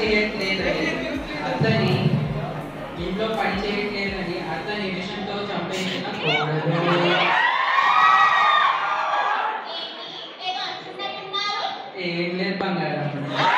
చేయట్లేదని అతని ఇంట్లో పని చేయట్లేదని అతని విషయంతో చంపేసిన కోడలు. ఏం లేదు బంగారం.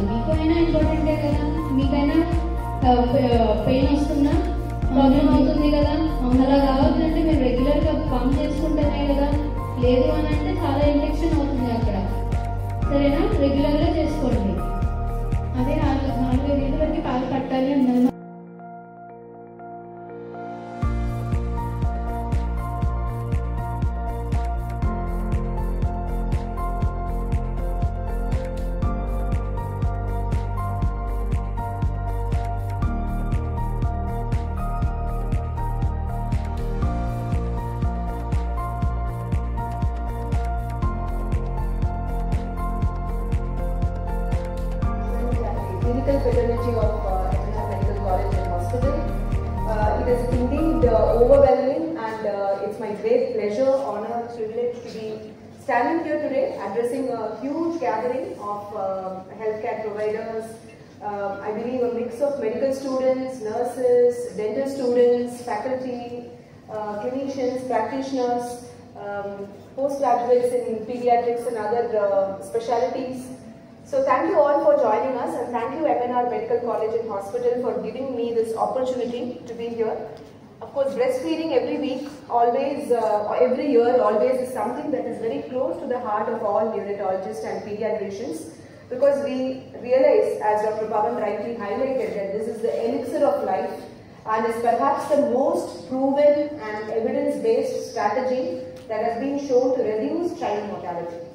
తనకే కాదు అయినా ఇంపార్టెంటే కదా? మీకైనా పెయిన్ వస్తుందా? ప్రాబ్లం అవుతుంది కదా? అలా కావద్దంటే మీరు రెగ్యులర్గా పంప్ చేసుకుంటేనే కదా? లేదు అని అంటే చాలా ఇన్ఫెక్షన్ అవుతుంది అక్కడ. సరేనా? రెగ్యులర్గా చేసుకోండి. అదే నాలుగు నాలుగైదు వరకు పాలు కట్టాలి అన్నారు. Fraternity of uh, Medical College and Hospital. Uh, it is indeed uh, overwhelming and uh, it's my great pleasure, honor, privilege to be standing here today addressing a huge gathering of uh, healthcare providers. Uh, I believe a mix of medical students, nurses, dental students, faculty, uh, clinicians, practitioners, um, postgraduates in pediatrics and other uh, specialties. So thank you all for joining us and thank you MNR Medical College and Hospital for giving me this opportunity to be here. Of course, breastfeeding every week, always, uh, every year, always is something that is very close to the heart of all neonatologists and pediatricians because we realize, as Dr. Pavan rightly highlighted, that this is the elixir of life and is perhaps the most proven and evidence-based strategy that has been shown to reduce child mortality.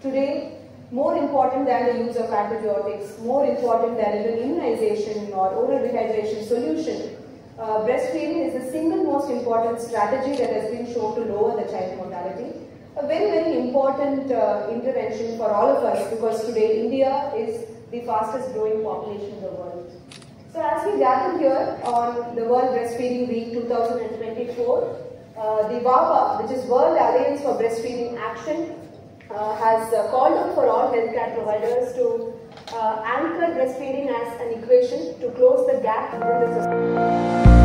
Today, more important than the use of antibiotics, more important than even immunization or oral rehydration solution, uh, breastfeeding is the single most important strategy that has been shown to lower the child mortality. A very, very important uh, intervention for all of us because today India is the fastest growing population in the world. So as we gather here on the World Breastfeeding Week 2024, uh, the WABA, which is World Alliance for Breastfeeding Action, has uh, called on for all healthcare providers to uh, anchor breastfeeding as an equation to close the gap within the society.